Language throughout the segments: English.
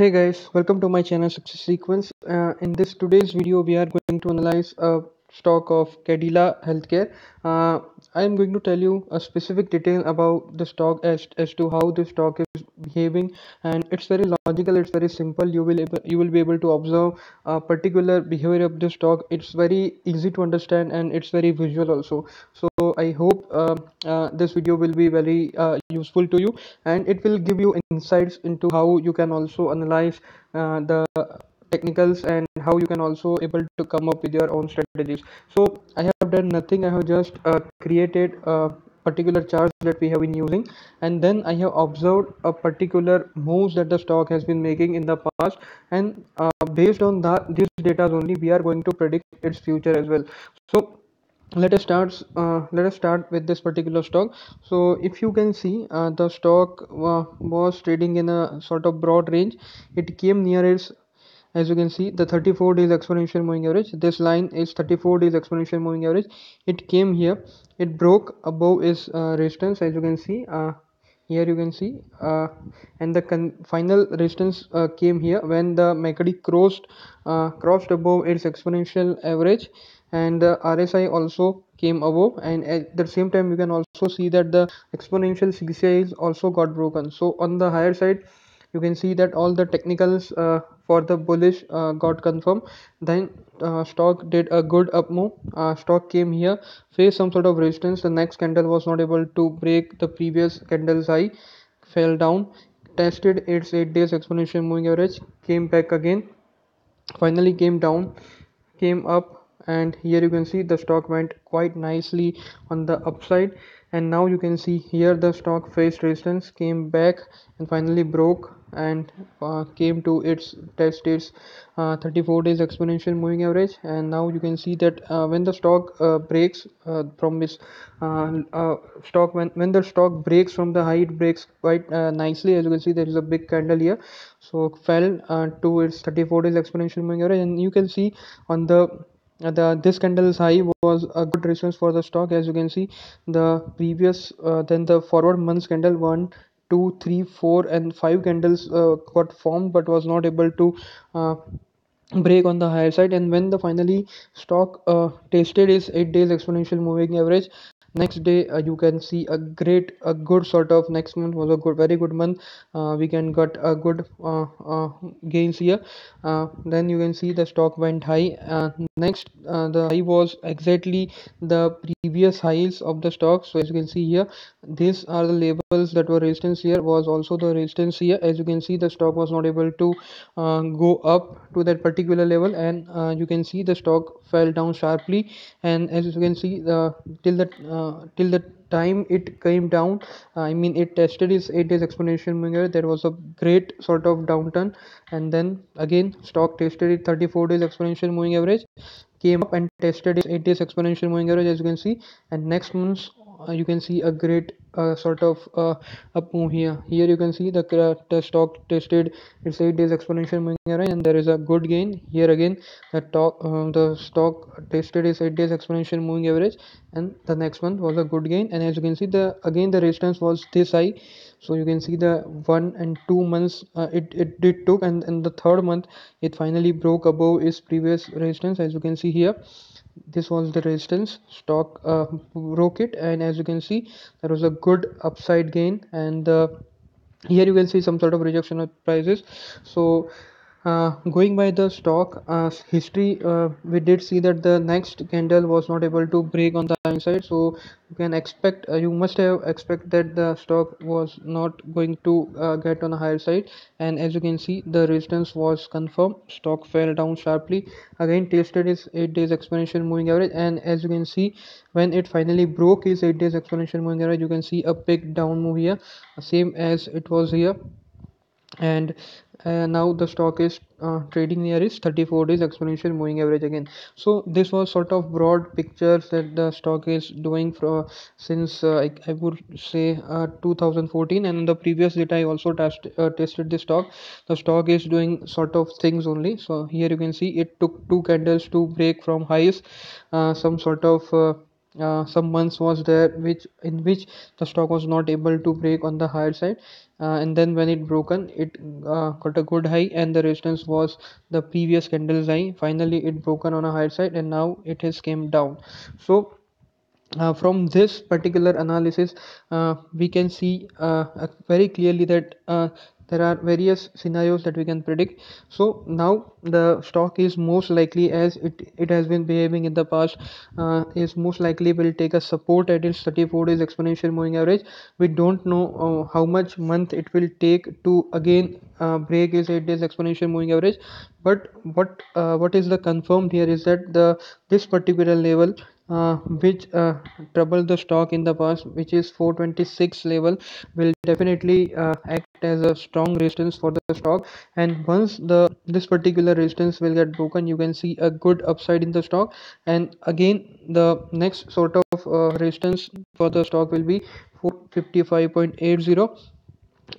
Hey guys, welcome to my channel Success Sequence. Uh, in this today's video, we are going to analyze a stock of Cadila Healthcare. Uh, I am going to tell you a specific detail about the stock as as to how this stock is behaving, and it's very logical. It's very simple. You will able, you will be able to observe a particular behavior of the stock. It's very easy to understand and it's very visual also. So I hope uh, uh, this video will be very uh, useful to you and it will give you insights into how you can also analyze uh, the technicals and how you can also able to come up with your own strategies so i have done nothing i have just uh, created a particular charts that we have been using. And then i have observed a particular moves that the stock has been making in the past. And uh, based on that these data only we are going to predict its future as well. So let us start uh, let us start with this particular stock. So if you can see uh, the stock uh, was trading in a sort of broad range. It came near its as you can see the 34 days exponential moving average this line is 34 days exponential moving average. It came here. It broke above its uh, resistance as you can see. Uh, here you can see uh, and the final resistance uh, came here when the MACD crossed uh, crossed above its exponential average. And the RSI also came above. And at the same time you can also see that the exponential CCI is also got broken. So on the higher side you can see that all the technicals uh, for the bullish uh, got confirmed. Then uh, stock did a good up move. Uh, stock came here faced some sort of resistance. The next candle was not able to break the previous candle's high fell down tested its 8 days exponential moving average came back again finally came down came up and here you can see the stock went quite nicely on the upside. And now you can see here the stock faced resistance came back and finally broke and uh, came to its test its uh, 34 days exponential moving average. And now you can see that uh, when the stock uh, breaks uh, from this uh, stock when when the stock breaks from the high it breaks quite nicely. As you can see there is a big candle here. So fell to its 34 days exponential moving average. And you can see on the the this candle's high was a good resistance for the stock. As you can see the previous uh, then the forward months candle one two three four and five candles uh, got formed but was not able to uh, break on the higher side. And when the finally stock uh, tested its 8 days exponential moving average next day uh, you can see a great a good sort of next month was a good very good month. Uh, we can got a good uh, uh gains here. Uh, then you can see the stock went high. Next the high was exactly the previous highs of the stock. So as you can see here these are the levels that were resistance here was also the resistance here. As you can see the stock was not able to go up to that particular level. And you can see the stock fell down sharply. And as you can see the till that till the time it came down uh, i mean it tested its 8 days exponential moving average there was a great sort of downturn and then again stock tested it 34 days exponential moving average came up and tested its 8 days exponential moving average as you can see. And next month uh, you can see a great uh, sort of uh, up move here here you can see the, the stock tested. Its 8 days exponential moving average and there is a good gain. Here again the top uh, the stock tested its 8 days exponential moving average and the next one was a good gain. And as you can see the again the resistance was this high. So you can see the one and two months uh, it, it did took and in the third month it finally broke above its previous resistance as you can see here this was the resistance stock uh, broke it and as you can see there was a good upside gain and uh, here you can see some sort of rejection of prices. So uh, going by the stock uh, history uh, we did see that the next candle was not able to break on the inside. So you can expect uh, you must have expect that the stock was not going to uh, get on a higher side. And as you can see the resistance was confirmed. Stock fell down sharply. Again tested its 8 days exponential moving average. And as you can see when it finally broke its 8 days exponential moving average you can see a big down move here. Same as it was here and uh, now the stock is uh, trading near its 34 days exponential moving average again. So this was sort of broad pictures that the stock is doing for since uh, I, I, would say uh, 2014 and in the previous data i also test, uh, tested the stock. The stock is doing sort of things only. So here you can see it took two candles to break from highs uh, some sort of uh, some months was there which in which the stock was not able to break on the higher side. Uh, and then when it broken it uh, got a good high and the resistance was the previous candle's high. Finally it broken on a higher side and now it has came down. So uh, from this particular analysis uh, we can see uh, very clearly that uh, there are various scenarios that we can predict. So now the stock is most likely as it, it has been behaving in the past uh, is most likely will take a support at its 34 days exponential moving average. We don't know uh, how much month it will take to again uh, break its 8 days exponential moving average. But what uh, what is the confirmed here is that the this particular level uh, which uh, troubled the stock in the past which is 426 level will definitely uh, act as a strong resistance for the stock. And once the this particular resistance will get broken you can see a good upside in the stock. And again the next sort of uh, resistance for the stock will be 455.80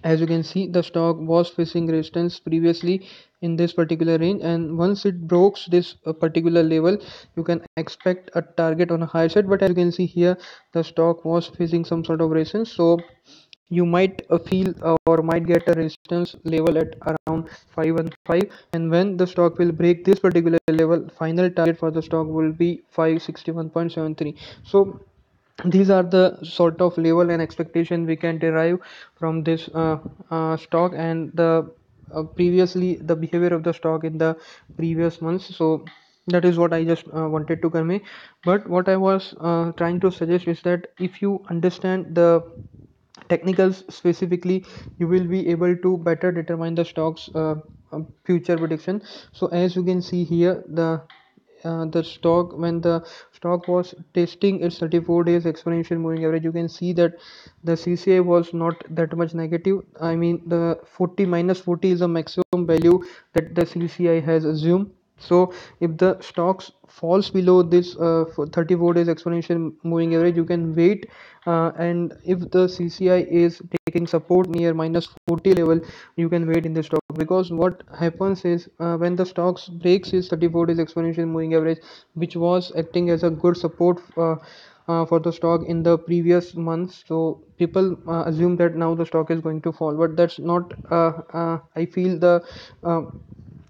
as you can see the stock was facing resistance previously in this particular range and once it breaks this uh, particular level you can expect a target on a higher side. But as you can see here the stock was facing some sort of resistance so you might uh, feel uh, or might get a resistance level at around 515 and when the stock will break this particular level final target for the stock will be 561.73 so these are the sort of level and expectation we can derive from this uh, uh, stock and the uh, previously the behavior of the stock in the previous months. So that is what i just uh, wanted to convey. But what i was uh, trying to suggest is that if you understand the technicals specifically you will be able to better determine the stocks uh, future prediction. So as you can see here the uh, the stock when the stock was testing its 34 days exponential moving average you can see that the cci was not that much negative. I mean the 40 minus 40 is the maximum value that the cci has assumed so if the stocks falls below this uh, 34 days exponential moving average you can wait uh, and if the cci is taking support near minus 40 level you can wait in the stock. Because what happens is uh, when the stocks breaks is 34 days exponential moving average which was acting as a good support uh, uh, for the stock in the previous months so people uh, assume that now the stock is going to fall. But that's not uh, uh, i feel the uh,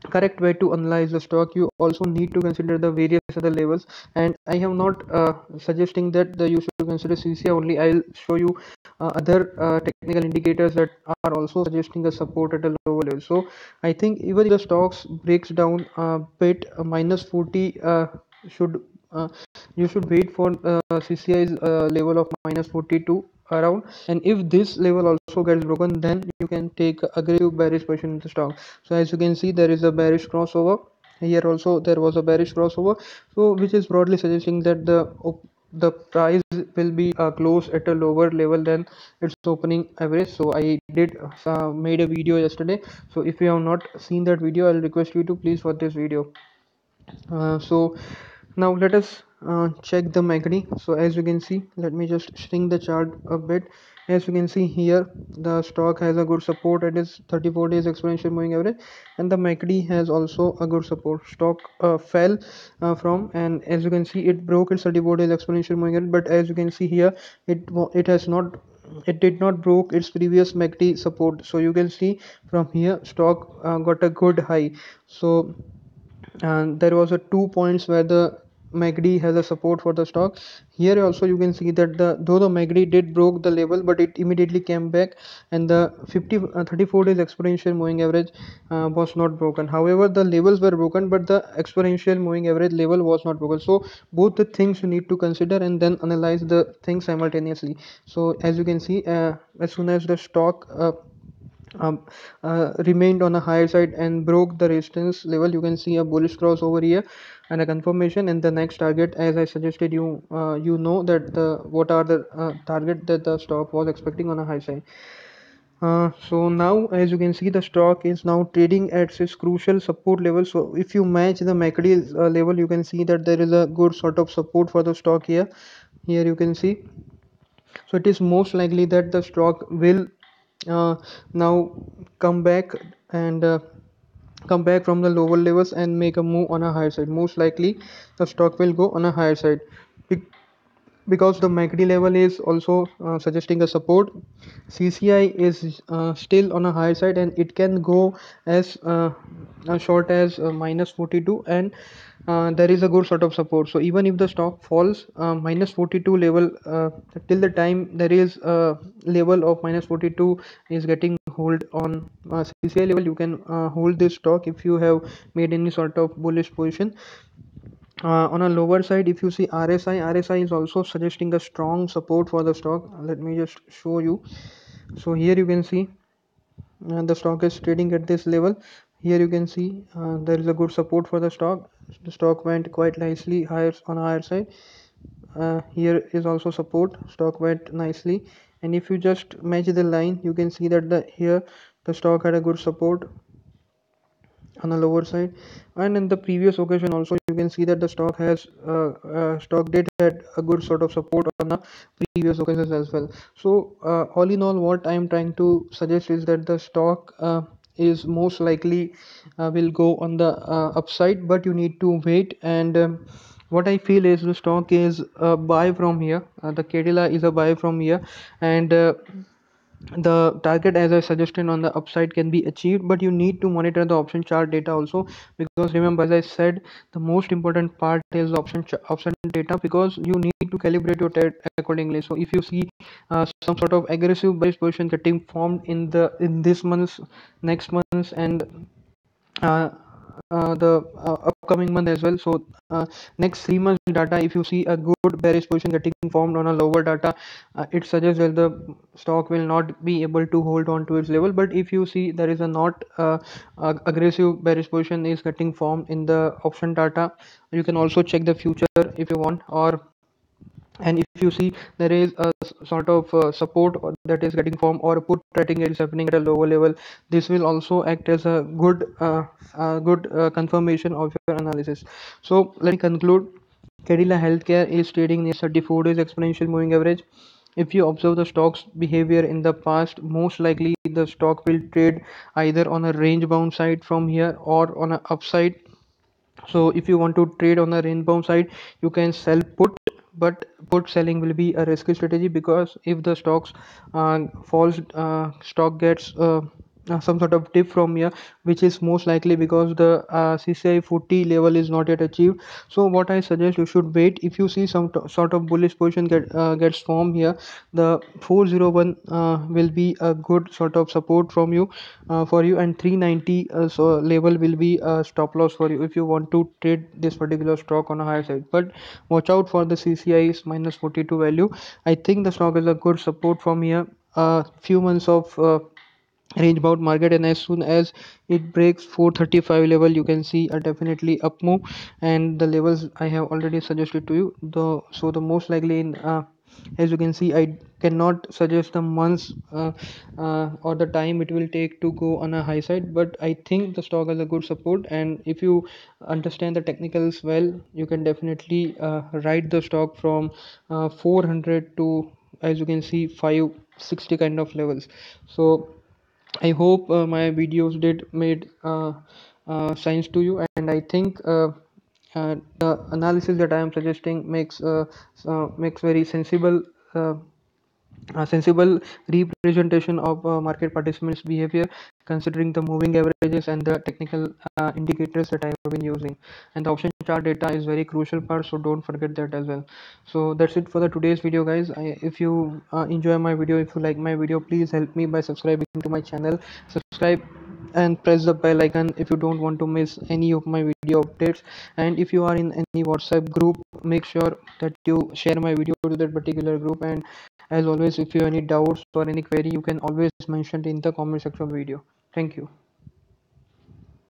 correct way to analyze the stock you also need to consider the various other levels. And i am not uh, suggesting that the you should consider cci only. I'll show you uh, other uh, technical indicators that are also suggesting a support at a lower level. So i think even if the stocks breaks down a bit uh, minus 40 uh, should uh, you should wait for CCI's level of minus 42 around. And if this level also gets broken then you can take aggressive bearish position in the stock. So as you can see there is a bearish crossover. Here also there was a bearish crossover. So which is broadly suggesting that the the price will be uh, close at a lower level than its opening average. So i did uh, made a video yesterday. So if you have not seen that video i'll request you to please watch this video. Uh, so now let us uh, check the MACD so as you can see let me just shrink the chart a bit. As you can see here the stock has a good support. At its 34 days exponential moving average and the MACD has also a good support. Stock uh, fell uh, from and as you can see it broke its 34 days exponential moving average. But as you can see here it it has not it did not broke its previous MACD support. So you can see from here stock uh, got a good high. So and there was a two points where the MACD has a support for the stock. Here also you can see that the though the MACD did broke the level but it immediately came back and the 50 uh, 34 days exponential moving average uh, was not broken. However the levels were broken but the exponential moving average level was not broken. So both the things you need to consider and then analyze the things simultaneously. So as you can see uh, as soon as the stock uh, um, uh, remained on a higher side and broke the resistance level you can see a bullish cross over here and a confirmation and the next target as i suggested you uh, you know that the what are the uh, target that the stock was expecting on a high side. Uh, so now as you can see the stock is now trading at its crucial support level. So if you match the MACD uh, level you can see that there is a good sort of support for the stock here. Here you can see. So it is most likely that the stock will uh, now come back and uh, come back from the lower levels and make a move on a higher side. Most likely the stock will go on a higher side. Be because the MACD level is also uh, suggesting a support CCI is uh, still on a higher side and it can go as uh, short as uh, minus 42 and uh, there is a good sort of support. So even if the stock falls uh, minus 42 level uh, till the time there is a level of minus 42 is getting hold on uh, CCI level you can uh, hold this stock if you have made any sort of bullish position. Uh, on a lower side if you see RSI RSI is also suggesting a strong support for the stock. Let me just show you. So here you can see uh, the stock is trading at this level. Here you can see uh, there is a good support for the stock. The stock went quite nicely higher on higher side. Uh, here is also support. Stock went nicely and if you just match the line you can see that the here the stock had a good support on the lower side. And in the previous occasion also you can see that the stock has uh, uh, stock did had a good sort of support on the previous occasions as well. So uh, all in all what i am trying to suggest is that the stock uh, is most likely uh, will go on the uh, upside but you need to wait and um, what i feel is the stock is a buy from here. The Cadila is a buy from here. And the target as i suggested on the upside can be achieved but you need to monitor the option chart data also. Because remember as i said the most important part is option option data because you need to calibrate your trade accordingly. So if you see uh, some sort of aggressive bearish position getting formed in the in this month's next month's and uh, uh, the uh, upcoming month as well. So uh, next three months data if you see a good bearish position getting formed on a lower data uh, it suggests that the stock will not be able to hold on to its level. But if you see there is a not uh, aggressive bearish position is getting formed in the option data you can also check the future if you want or and if you see there is a sort of uh, support that is getting formed or put trading is happening at a lower level. This will also act as a good uh, uh, good uh, confirmation of your analysis. So let me conclude. Cadila Healthcare is trading near 34 days exponential moving average. If you observe the stock's behavior in the past most likely the stock will trade either on a range bound side from here or on a upside. So if you want to trade on the range bound side you can sell put but put selling will be a risky strategy because if the stocks uh, falls uh, stock gets uh, some sort of dip from here which is most likely because the uh, CCI 40 level is not yet achieved. So what I suggest you should wait. If you see some sort of bullish position get uh, gets formed here the 401 uh, will be a good sort of support from you uh, for you. And 390 uh, so level will be a stop loss for you if you want to trade this particular stock on a higher side. But watch out for the CCI's minus 42 value. I think the stock is a good support from here. A few months of range bound market and as soon as it breaks 435 level you can see a definitely up move. And the levels i have already suggested to you the so the most likely in uh, as you can see i cannot suggest the months uh, uh, or the time it will take to go on a high side but i think the stock has a good support. And if you understand the technicals well you can definitely uh, ride the stock from uh, 400 to as you can see 560 kind of levels. So I hope uh, my videos did made uh, uh, sense to you and I think uh, uh, the analysis that I am suggesting makes uh, makes very sensible a sensible representation of uh, market participants behavior considering the moving averages and the technical uh, indicators that i have been using. And the option chart data is very crucial part so don't forget that as well. So that's it for the today's video guys. I, if you uh, enjoy my video if you like my video please help me by subscribing to my channel. Subscribe and press the bell icon if you don't want to miss any of my video updates. And if you are in any whatsapp group make sure that you share my video to that particular group. And as always if you have any doubts or any query you can always mention it in the comment section video. Thank you